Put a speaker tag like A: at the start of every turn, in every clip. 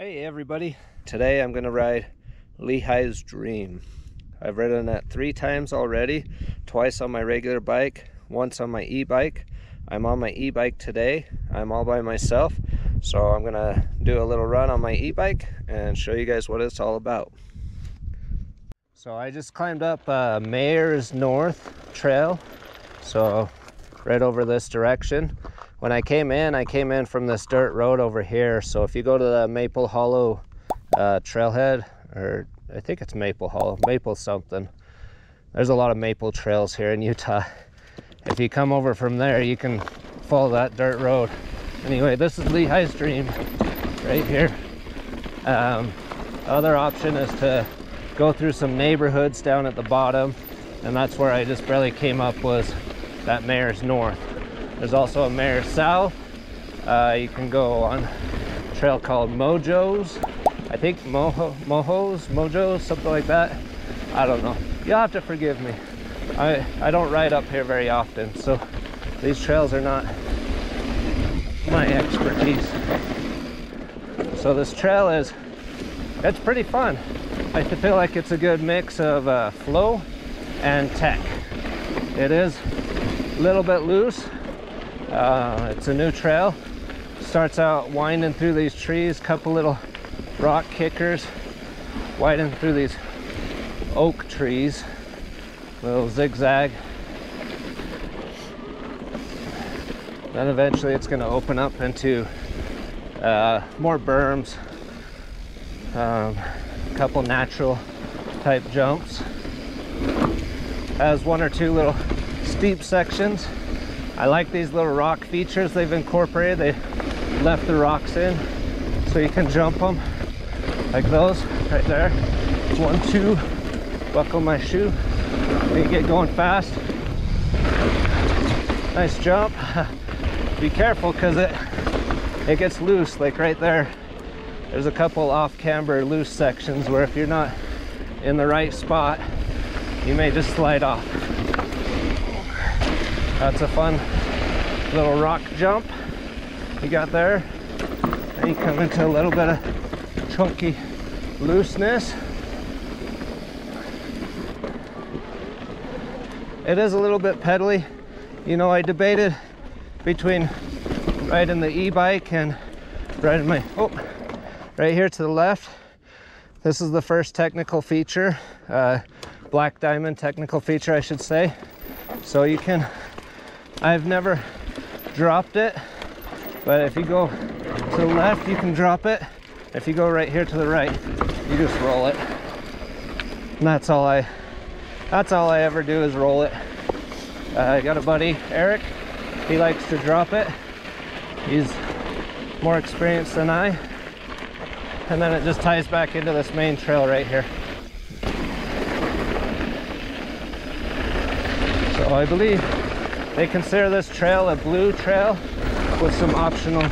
A: Hey everybody, today I'm gonna ride Lehi's Dream. I've ridden that three times already, twice on my regular bike, once on my e-bike. I'm on my e-bike today, I'm all by myself, so I'm gonna do a little run on my e-bike and show you guys what it's all about. So I just climbed up uh, Mayors North Trail, so right over this direction when I came in, I came in from this dirt road over here. So if you go to the Maple Hollow uh, trailhead, or I think it's Maple Hollow, Maple something. There's a lot of maple trails here in Utah. If you come over from there, you can follow that dirt road. Anyway, this is Lehi's Dream right here. Um, other option is to go through some neighborhoods down at the bottom. And that's where I just barely came up was that Mayors North. There's also a South. Uh, you can go on a trail called Mojo's. I think Moho, Mojo's, Mojo's, something like that. I don't know. You'll have to forgive me. I, I don't ride up here very often, so these trails are not my expertise. So this trail is, it's pretty fun. I feel like it's a good mix of uh, flow and tech. It is a little bit loose, uh, it's a new trail. Starts out winding through these trees, couple little rock kickers, winding through these oak trees, little zigzag. Then eventually it's going to open up into uh, more berms, um, a couple natural type jumps. Has one or two little steep sections I like these little rock features they've incorporated. They left the rocks in so you can jump them like those right there. One, two, buckle my shoe. You get going fast. Nice jump. Be careful because it it gets loose like right there. There's a couple off camber loose sections where if you're not in the right spot, you may just slide off. That's a fun little rock jump you got there. And you come into a little bit of chunky looseness. It is a little bit pedally. You know, I debated between riding the e-bike and riding my, oh, right here to the left. This is the first technical feature, uh, black diamond technical feature, I should say. So you can I've never dropped it, but if you go to the left, you can drop it. If you go right here to the right, you just roll it. And that's all I, that's all I ever do is roll it. Uh, I got a buddy, Eric. He likes to drop it. He's more experienced than I. And then it just ties back into this main trail right here. So I believe they consider this trail a blue trail with some optional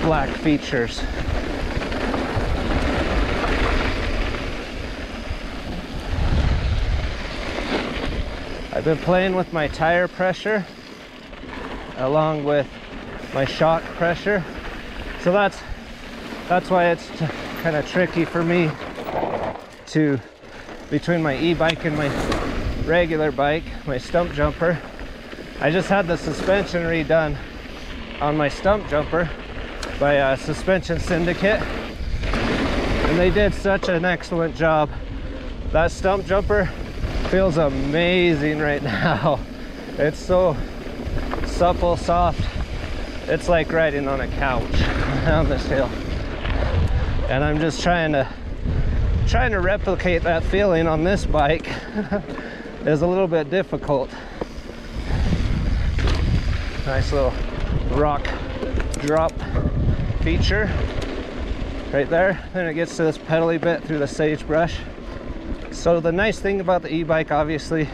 A: black features. I've been playing with my tire pressure along with my shock pressure. So that's that's why it's kind of tricky for me to between my e-bike and my regular bike, my Stumpjumper, I just had the suspension redone on my Stumpjumper by a Suspension Syndicate. And they did such an excellent job. That Stumpjumper feels amazing right now. It's so supple soft. It's like riding on a couch down this hill. And i'm just trying to trying to replicate that feeling on this bike is a little bit difficult nice little rock drop feature right there. Then it gets to this pedally bit through the sagebrush. So the nice thing about the e-bike obviously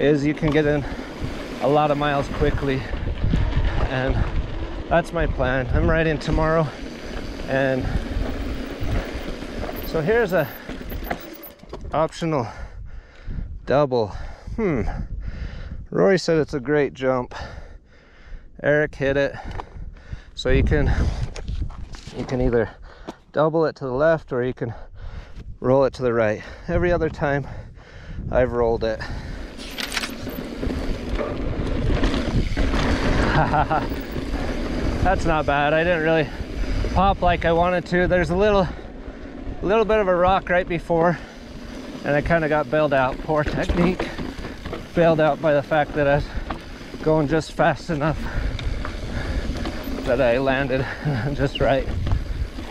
A: is you can get in a lot of miles quickly. And that's my plan. I'm riding tomorrow. And so here's a optional double. Hmm. Rory said it's a great jump Eric hit it. So you can you can either double it to the left or you can roll it to the right. Every other time I've rolled it. That's not bad. I didn't really pop like I wanted to. There's a little, little bit of a rock right before and I kind of got bailed out. Poor technique. Bailed out by the fact that I was going just fast enough that I landed just right.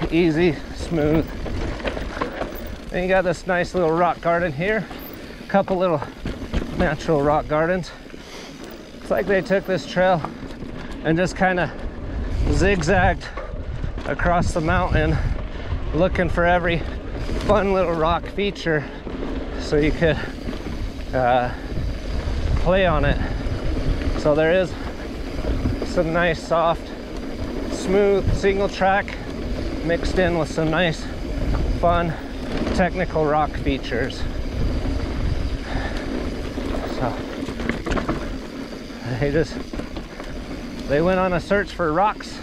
A: Easy, smooth. And you got this nice little rock garden here. A couple little natural rock gardens. It's like they took this trail and just kind of zigzagged across the mountain looking for every fun little rock feature so you could uh, play on it. So there is some nice soft smooth single track mixed in with some nice fun technical rock features. So they just they went on a search for rocks.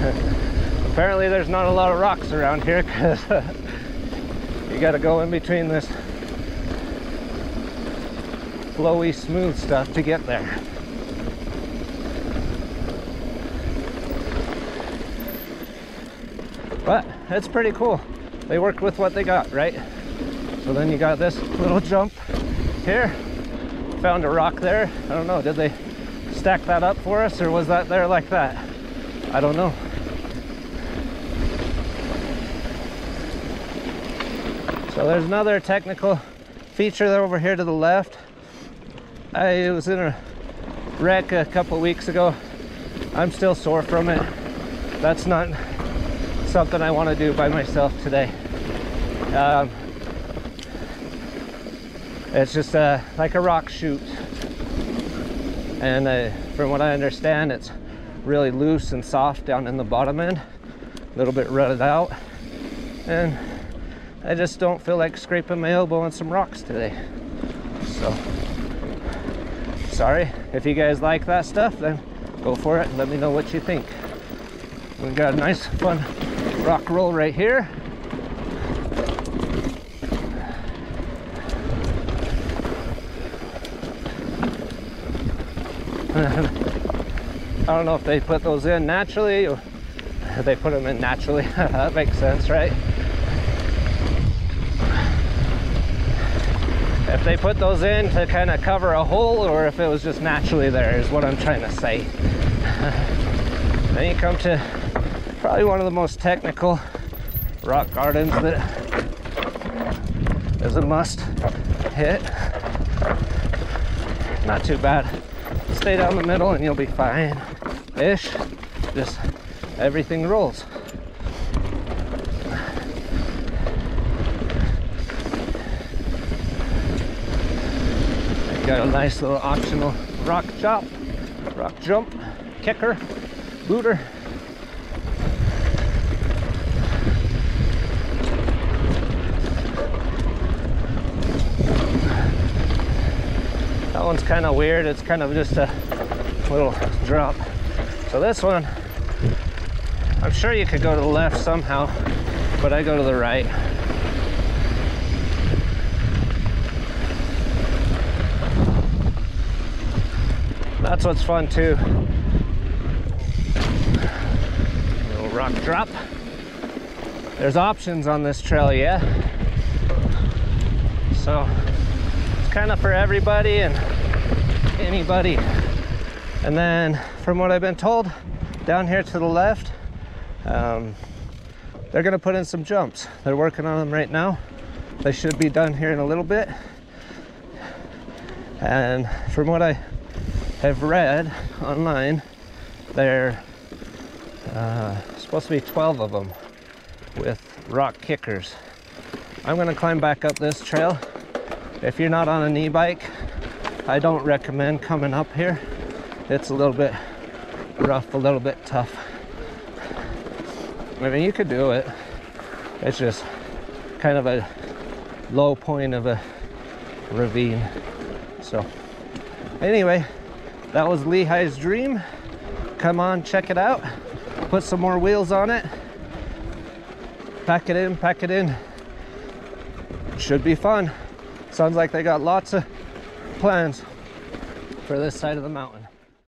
A: Apparently there's not a lot of rocks around here because you got to go in between this flowy smooth stuff to get there. But it's pretty cool. They worked with what they got, right? So then you got this little jump here found a rock there. I don't know, did they stack that up for us or was that there like that? I don't know. So there's another technical feature there over here to the left. I was in a wreck a couple weeks ago. I'm still sore from it. That's not something I want to do by myself today. Um, it's just uh, like a rock chute. And uh, from what I understand, it's really loose and soft down in the bottom end, a little bit rutted out. And I just don't feel like scraping my elbow on some rocks today. So, sorry. If you guys like that stuff, then go for it. Let me know what you think. We've got a nice, fun rock roll right here. I don't know if they put those in naturally or they put them in naturally. that makes sense, right? If they put those in to kind of cover a hole or if it was just naturally there is what I'm trying to say. then you come to probably one of the most technical rock gardens that is a must hit. Not too bad. Stay down the middle and you'll be fine ish just everything rolls. Got a nice little optional rock chop rock jump kicker booter one's kind of weird. It's kind of just a little drop. So this one, I'm sure you could go to the left somehow, but I go to the right. That's what's fun too. Little rock drop. There's options on this trail, yeah? So it's kind of for everybody and anybody. And then from what I've been told, down here to the left, um, they're gonna put in some jumps. They're working on them right now. They should be done here in a little bit. And from what I have read online, they're uh, supposed to be 12 of them with rock kickers. I'm gonna climb back up this trail if you're not on an e-bike, I don't recommend coming up here. It's a little bit rough, a little bit tough. I mean, you could do it. It's just kind of a low point of a ravine. So, anyway, that was Lehi's dream. Come on, check it out. put some more wheels on it, pack it in, pack it in. Should be fun. Sounds like they got lots of plans for this side of the mountain.